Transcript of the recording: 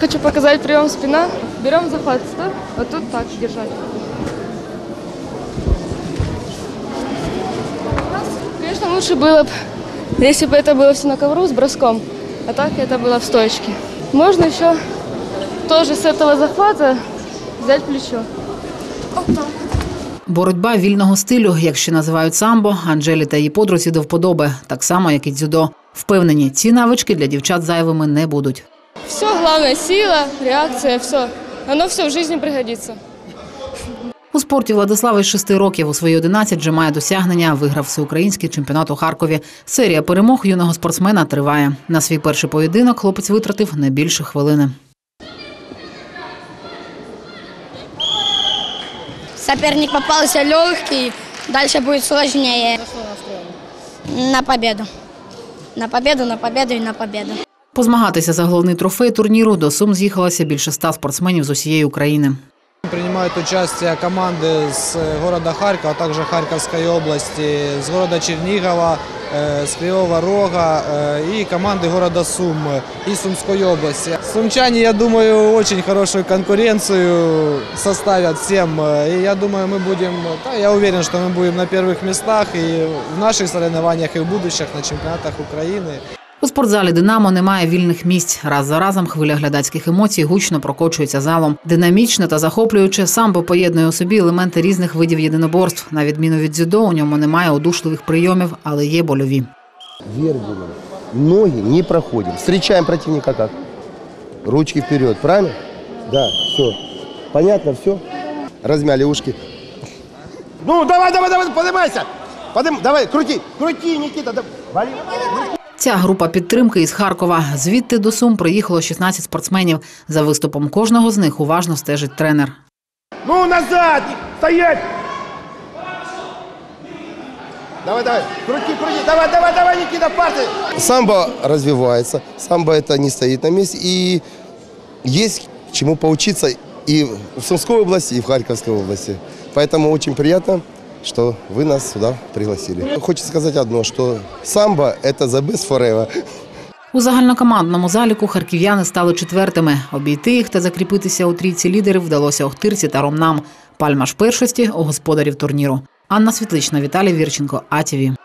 Хочу показать прием спина. Берем захват, стой. Вот тут так держать. Конечно, лучше было бы, если бы это было все на ковру с броском, а так это было в стоечке. Можно еще тоже с этого захвата взять плечо. Боротьба вільного стилю, як ще називають самбо, Анжелі та її подрузі до вподоби, так само як і дзюдо. Впевнені, ці навички для дівчат зайвими не будуть. Все, главное, сила, реакция, все. Оно все в жизни пригодится. У спорті Владислава із шести років у свої 11 вже має досягнення. Виграв всеукраїнський чемпіонат у Харкові. Серія перемог юного спортсмена триває. На свій перший поєдинок хлопець витратив не більше хвилини. Соперник попался легкий, дальше будет сложнее. На победу. На победу, на победу и на победу. Позмагатися за головний трофей турніру до Сум з'їхалося більше ста спортсменів з усієї України. Принимают участие команды с города Харькова, а также Харьковской области, с города Чернигова, э, с Кривого Рога э, и команды города Сум и Сумской области. Сумчане, я думаю, очень хорошую конкуренцию составят всем. э, И я думаю, мы будем, да, я уверен, что мы будем на первых местах и в наших соревнованиях, и в будущих на чемпионатах Украины. У спортзалі Динамо немає вільних місць. Раз за разом хвиля глядацьких емоцій гучно прокочується залом. Динамічно та захоплююче самбо поєднує у собі елементи різних видів єдиноборств. На відміну від дзюдо, у ньому немає удушливих прийомів, але є больові. Делаем. Ноги не проходим. Встречаем противника как? Ручки вперед, правильно? Да, все. Понятно, все? Размяли ушки. Ну, давай, давай, давай, поднимайся. Подым, давай, крути, крути, Никита. Да, вали. Ця група підтримки із Харкова. Звідти до Сум приїхало 16 спортсменів. За виступом кожного з них уважно стежить тренер. Ну, назад, стоять. Давай, давай, крути, крути, давай, давай, давай, Никита, парты. Самбо развивается, самбо это не стоит на месте, и есть чему поучиться и в Сумской области, и в Харьковской области. Поэтому очень приятно, что вы нас сюда пригласили. Хочу сказать одно, что самбо – это the best forever. У загальнокомандному заліку харків'яни стали четвертими. Обійти їх та закріпитися у трійці лідерів вдалося Охтирці та Ромнам. Пальма ж першості у господарів турніру. Анна Світлична, Віталій Вірченко, АТВ.